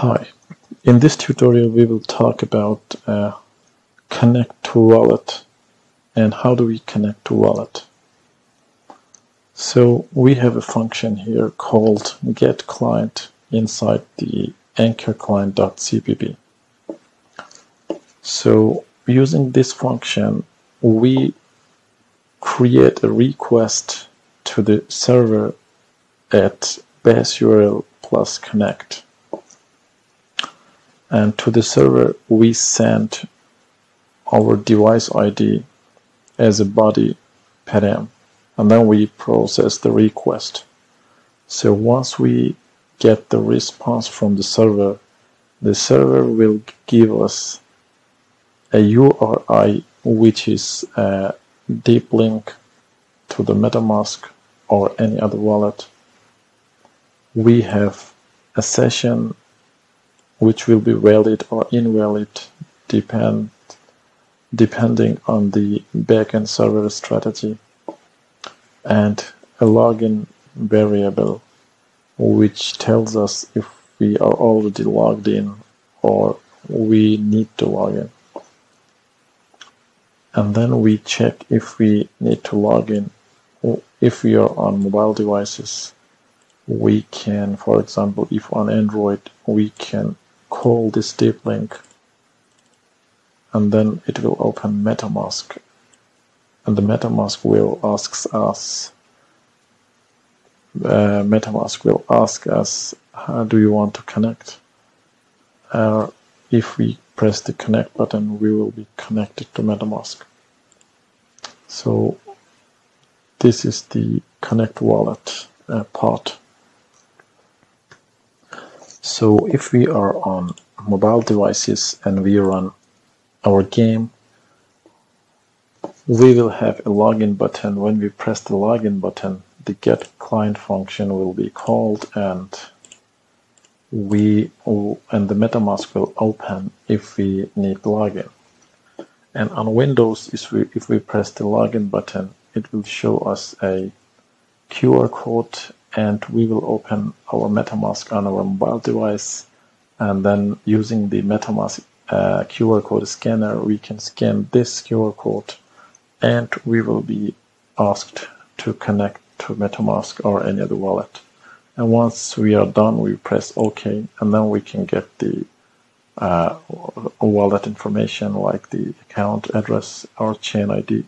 Hi, in this tutorial we will talk about uh, connect to wallet and how do we connect to wallet. So we have a function here called get client inside the Ankr client.cpp. So using this function we create a request to the server at base URL plus connect and to the server we send our device ID as a body param and then we process the request. So once we get the response from the server the server will give us a URI which is a deep link to the MetaMask or any other wallet. We have a session which will be valid or invalid depend depending on the backend server strategy and a login variable which tells us if we are already logged in or we need to log in. And then we check if we need to log in. If we are on mobile devices we can for example if on android we can call this deep link and then it will open MetaMask. And the MetaMask will ask us uh, MetaMask will ask us how do you want to connect? Uh, if we press the connect button we will be connected to MetaMask. So this is the connect wallet uh, part so if we are on mobile devices and we run our game, we will have a login button. When we press the login button, the get client function will be called and we and the MetaMask will open if we need login. And on Windows, if we, if we press the login button, it will show us a QR code and we will open our MetaMask on our mobile device. And then using the MetaMask uh, QR code scanner we can scan this QR code. And we will be asked to connect to MetaMask or any other wallet. And once we are done we press OK. And then we can get the uh, wallet information like the account address or chain ID